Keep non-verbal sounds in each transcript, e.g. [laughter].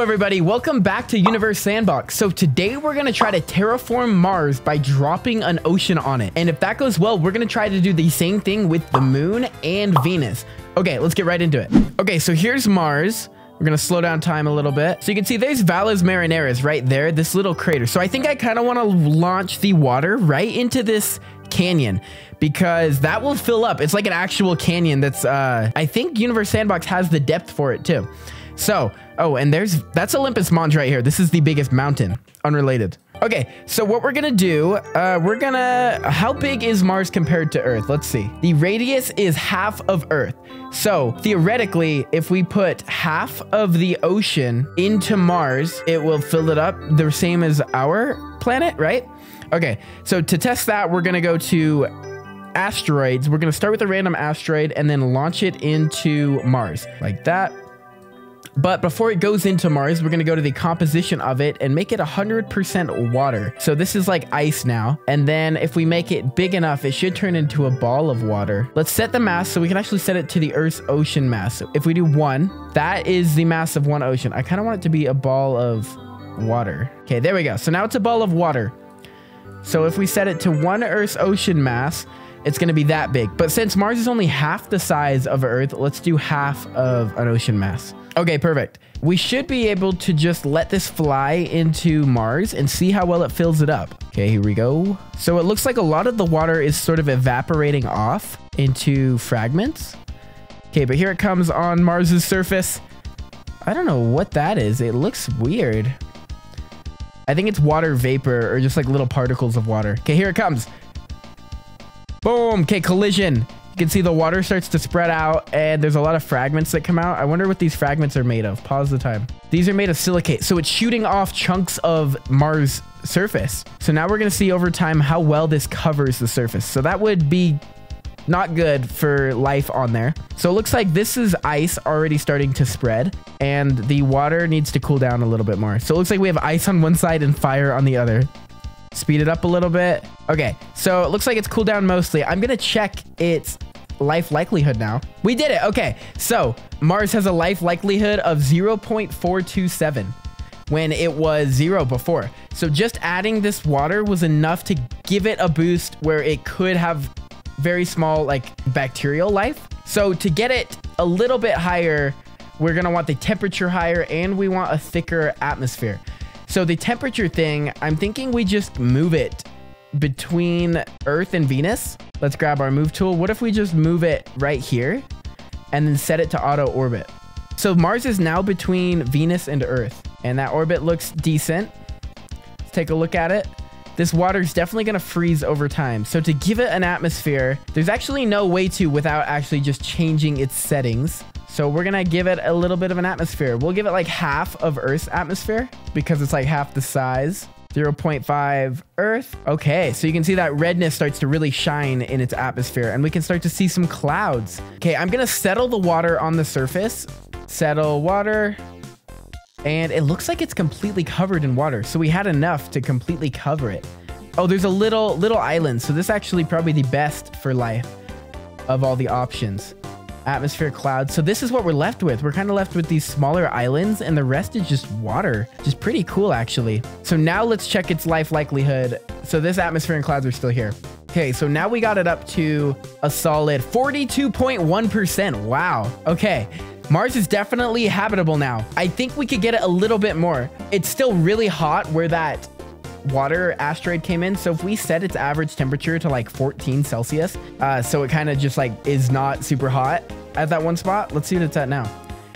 Hello everybody, welcome back to Universe Sandbox. So today we're gonna try to terraform Mars by dropping an ocean on it. And if that goes well, we're gonna try to do the same thing with the moon and Venus. Okay, let's get right into it. Okay, so here's Mars. We're gonna slow down time a little bit. So you can see there's Valles Marineris right there, this little crater. So I think I kind of want to launch the water right into this canyon because that will fill up. It's like an actual canyon that's, uh, I think Universe Sandbox has the depth for it too. So, oh, and there's, that's Olympus Mons right here. This is the biggest mountain, unrelated. Okay, so what we're gonna do, uh, we're gonna, how big is Mars compared to Earth? Let's see. The radius is half of Earth. So theoretically, if we put half of the ocean into Mars, it will fill it up the same as our planet, right? Okay, so to test that, we're gonna go to asteroids. We're gonna start with a random asteroid and then launch it into Mars like that. But before it goes into Mars, we're going to go to the composition of it and make it 100% water. So this is like ice now. And then if we make it big enough, it should turn into a ball of water. Let's set the mass so we can actually set it to the Earth's ocean mass. So if we do one, that is the mass of one ocean. I kind of want it to be a ball of water. Okay, there we go. So now it's a ball of water. So if we set it to one Earth's ocean mass, it's going to be that big. But since Mars is only half the size of Earth, let's do half of an ocean mass. Okay, perfect. We should be able to just let this fly into Mars and see how well it fills it up. Okay, here we go. So it looks like a lot of the water is sort of evaporating off into fragments. Okay, but here it comes on Mars's surface. I don't know what that is. It looks weird. I think it's water vapor or just like little particles of water. Okay, here it comes. Boom. Okay, collision. You can see the water starts to spread out and there's a lot of fragments that come out. I wonder what these fragments are made of. Pause the time. These are made of silicate. So it's shooting off chunks of Mars surface. So now we're going to see over time how well this covers the surface. So that would be not good for life on there. So it looks like this is ice already starting to spread and the water needs to cool down a little bit more. So it looks like we have ice on one side and fire on the other. Speed it up a little bit. Okay, so it looks like it's cooled down mostly. I'm gonna check its life likelihood now. We did it. Okay, so Mars has a life likelihood of 0.427 when it was zero before. So just adding this water was enough to give it a boost where it could have very small like bacterial life. So to get it a little bit higher, we're gonna want the temperature higher and we want a thicker atmosphere. So the temperature thing, I'm thinking we just move it between Earth and Venus. Let's grab our move tool. What if we just move it right here and then set it to auto orbit? So Mars is now between Venus and Earth and that orbit looks decent. Let's take a look at it. This water is definitely going to freeze over time. So to give it an atmosphere, there's actually no way to without actually just changing its settings. So we're going to give it a little bit of an atmosphere. We'll give it like half of Earth's atmosphere because it's like half the size. 0.5 Earth. Okay, so you can see that redness starts to really shine in its atmosphere and we can start to see some clouds. Okay, I'm going to settle the water on the surface. Settle water. And it looks like it's completely covered in water. So we had enough to completely cover it. Oh, there's a little little island. So this actually probably the best for life of all the options atmosphere clouds. So this is what we're left with. We're kind of left with these smaller islands and the rest is just water, just pretty cool actually. So now let's check its life likelihood. So this atmosphere and clouds are still here. Okay, so now we got it up to a solid 42.1%. Wow. Okay. Mars is definitely habitable now. I think we could get it a little bit more. It's still really hot where that water asteroid came in. So if we set its average temperature to like 14 Celsius, uh, so it kind of just like is not super hot at that one spot. Let's see what it's at now.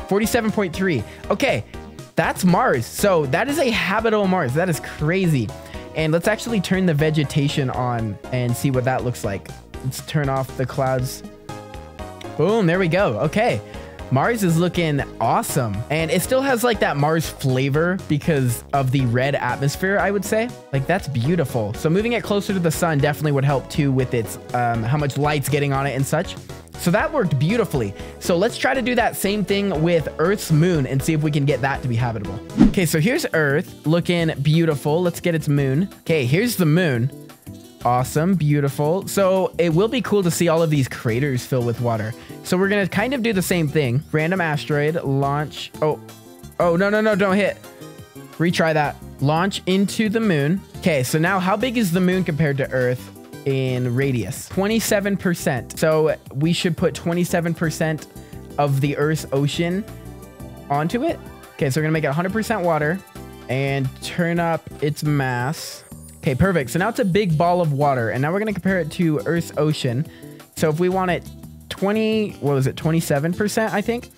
47.3. Okay, that's Mars. So that is a habitable Mars. That is crazy. And let's actually turn the vegetation on and see what that looks like. Let's turn off the clouds. Boom, there we go. Okay. Mars is looking awesome. And it still has like that Mars flavor because of the red atmosphere, I would say. Like that's beautiful. So moving it closer to the sun definitely would help too with its, um, how much light's getting on it and such. So that worked beautifully. So let's try to do that same thing with Earth's moon and see if we can get that to be habitable. Okay, so here's Earth looking beautiful. Let's get its moon. Okay, here's the moon. Awesome, beautiful. So it will be cool to see all of these craters fill with water. So we're gonna kind of do the same thing. Random asteroid, launch. Oh, Oh, no, no, no, don't hit. Retry that. Launch into the moon. Okay, so now how big is the moon compared to Earth in radius? 27%. So we should put 27% of the Earth's ocean onto it. Okay, so we're gonna make it 100% water and turn up its mass. Okay, perfect. So now it's a big ball of water, and now we're gonna compare it to Earth's ocean. So if we want it 20, what was it, 27%, I think?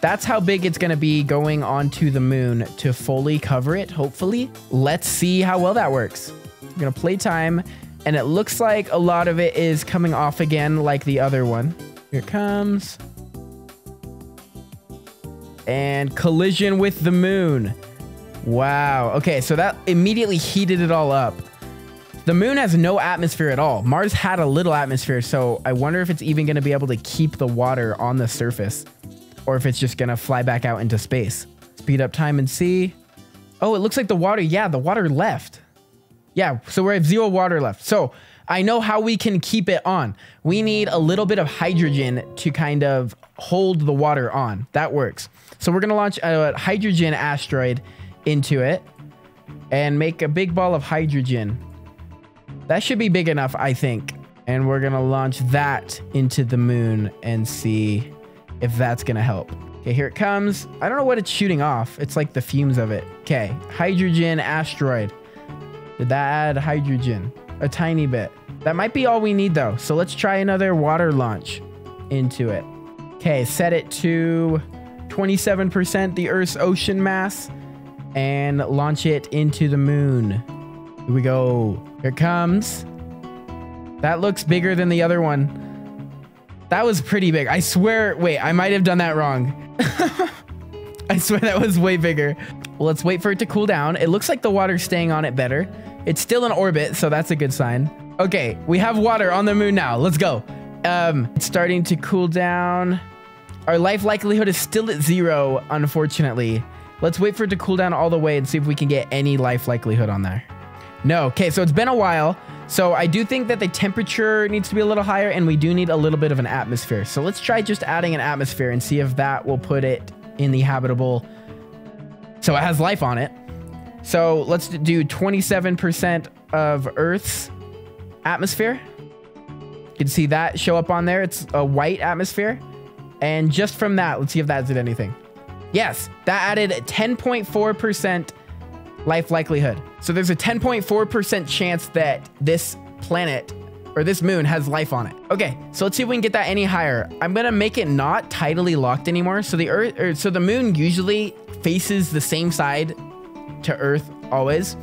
That's how big it's going to be going onto the moon to fully cover it, hopefully. Let's see how well that works. I'm going to play time, and it looks like a lot of it is coming off again like the other one. Here comes. And collision with the moon. Wow. Okay, so that immediately heated it all up. The moon has no atmosphere at all. Mars had a little atmosphere, so I wonder if it's even going to be able to keep the water on the surface or if it's just gonna fly back out into space. Speed up time and see. Oh, it looks like the water, yeah, the water left. Yeah, so we have zero water left. So I know how we can keep it on. We need a little bit of hydrogen to kind of hold the water on. That works. So we're gonna launch a hydrogen asteroid into it and make a big ball of hydrogen. That should be big enough, I think. And we're gonna launch that into the moon and see if that's gonna help. Okay, here it comes. I don't know what it's shooting off. It's like the fumes of it. Okay, hydrogen asteroid. Did that add hydrogen? A tiny bit. That might be all we need though. So let's try another water launch into it. Okay, set it to 27% the Earth's ocean mass and launch it into the moon. Here we go. Here it comes. That looks bigger than the other one. That was pretty big. I swear, wait, I might have done that wrong. [laughs] I swear that was way bigger. Well, let's wait for it to cool down. It looks like the water's staying on it better. It's still in orbit, so that's a good sign. Okay, we have water on the moon now. Let's go. Um, it's starting to cool down. Our life likelihood is still at zero, unfortunately. Let's wait for it to cool down all the way and see if we can get any life likelihood on there. No, okay, so it's been a while. So I do think that the temperature needs to be a little higher and we do need a little bit of an atmosphere. So let's try just adding an atmosphere and see if that will put it in the habitable. So it has life on it. So let's do 27% of Earth's atmosphere. You can see that show up on there. It's a white atmosphere. And just from that, let's see if that did anything. Yes, that added 10.4% life likelihood. So there's a 10.4% chance that this planet or this moon has life on it. Okay, so let's see if we can get that any higher. I'm gonna make it not tidally locked anymore. So the Earth, or so the moon usually faces the same side to Earth always,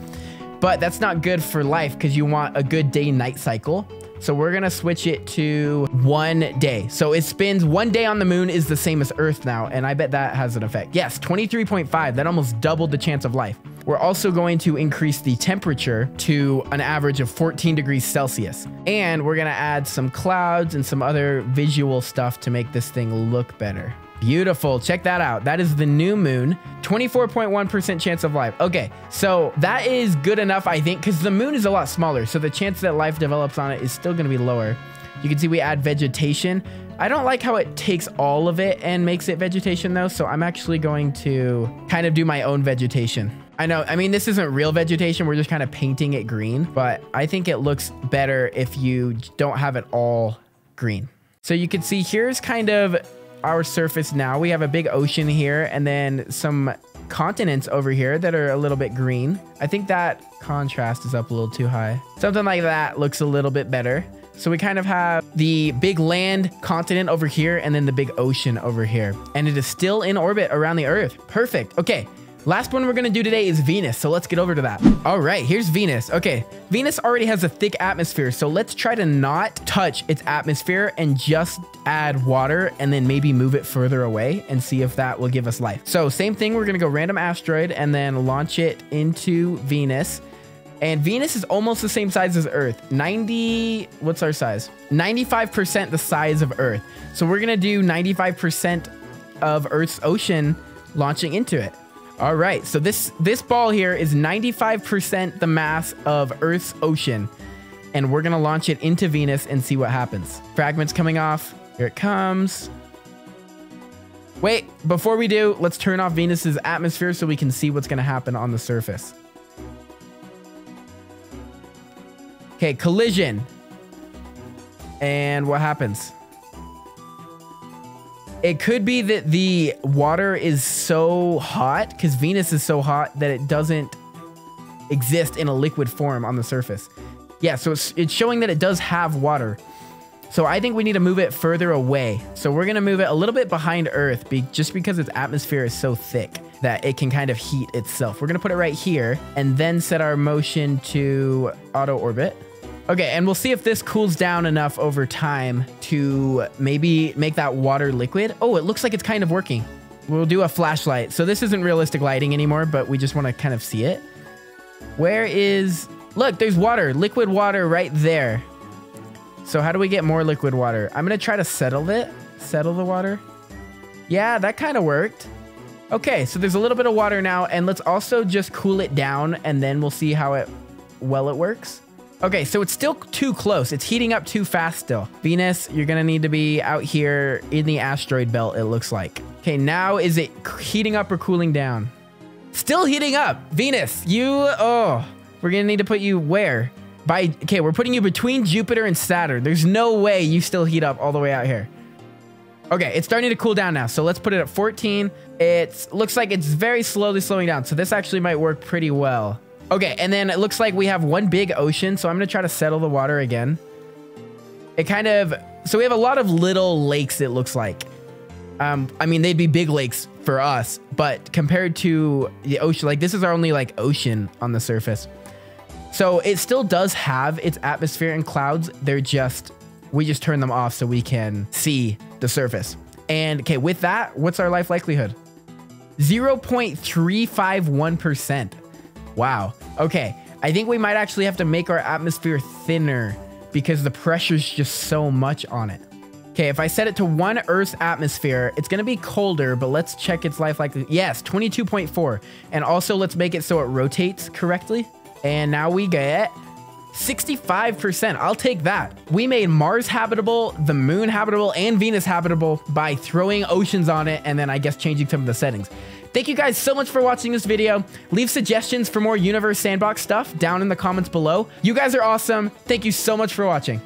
but that's not good for life because you want a good day-night cycle. So we're gonna switch it to one day. So it spends one day on the moon is the same as Earth now, and I bet that has an effect. Yes, 23.5, that almost doubled the chance of life. We're also going to increase the temperature to an average of 14 degrees Celsius. And we're gonna add some clouds and some other visual stuff to make this thing look better. Beautiful. Check that out. That is the new moon. 24.1% chance of life. Okay, so that is good enough, I think, because the moon is a lot smaller. So the chance that life develops on it is still going to be lower. You can see we add vegetation. I don't like how it takes all of it and makes it vegetation, though. So I'm actually going to kind of do my own vegetation. I know, I mean, this isn't real vegetation. We're just kind of painting it green, but I think it looks better if you don't have it all green. So you can see here's kind of our surface now. We have a big ocean here and then some continents over here that are a little bit green. I think that contrast is up a little too high. Something like that looks a little bit better. So we kind of have the big land continent over here and then the big ocean over here. And it is still in orbit around the Earth. Perfect. Okay. Last one we're gonna do today is Venus, so let's get over to that. All right, here's Venus. Okay, Venus already has a thick atmosphere, so let's try to not touch its atmosphere and just add water and then maybe move it further away and see if that will give us life. So same thing, we're gonna go random asteroid and then launch it into Venus. And Venus is almost the same size as Earth. 90, what's our size? 95% the size of Earth. So we're gonna do 95% of Earth's ocean launching into it. All right, so this this ball here is 95% the mass of Earth's ocean, and we're gonna launch it into Venus and see what happens. Fragments coming off. Here it comes. Wait, before we do, let's turn off Venus's atmosphere so we can see what's going to happen on the surface. Okay, collision. And what happens? It could be that the water is so hot because Venus is so hot that it doesn't exist in a liquid form on the surface. Yeah, so it's, it's showing that it does have water. So I think we need to move it further away. So we're going to move it a little bit behind Earth be, just because its atmosphere is so thick that it can kind of heat itself. We're going to put it right here and then set our motion to auto orbit. Okay, and we'll see if this cools down enough over time to maybe make that water liquid. Oh, it looks like it's kind of working. We'll do a flashlight. So this isn't realistic lighting anymore, but we just want to kind of see it. Where is... Look, there's water, liquid water right there. So how do we get more liquid water? I'm going to try to settle it. Settle the water. Yeah, that kind of worked. Okay, so there's a little bit of water now, and let's also just cool it down, and then we'll see how it well it works. Okay, so it's still too close. It's heating up too fast still. Venus, you're gonna need to be out here in the asteroid belt, it looks like. Okay, now is it heating up or cooling down? Still heating up. Venus, you, oh, we're gonna need to put you where? By, okay, we're putting you between Jupiter and Saturn. There's no way you still heat up all the way out here. Okay, it's starting to cool down now. So let's put it at 14. It looks like it's very slowly slowing down. So this actually might work pretty well. Okay, and then it looks like we have one big ocean, so I'm going to try to settle the water again. It kind of... So we have a lot of little lakes, it looks like. Um, I mean, they'd be big lakes for us, but compared to the ocean, like this is our only like ocean on the surface. So it still does have its atmosphere and clouds. They're just, we just turn them off so we can see the surface. And okay, with that, what's our life likelihood? 0.351%. Wow. Okay. I think we might actually have to make our atmosphere thinner because the pressure's just so much on it. Okay, if I set it to one Earth's atmosphere, it's to be colder, but let's check its life likelihood. Yes, 22.4. And also let's make it so it rotates correctly. And now we get 65%. I'll take that. We made Mars habitable, the moon habitable, and Venus habitable by throwing oceans on it and then I guess changing some of the settings. Thank you guys so much for watching this video. Leave suggestions for more Universe Sandbox stuff down in the comments below. You guys are awesome. Thank you so much for watching.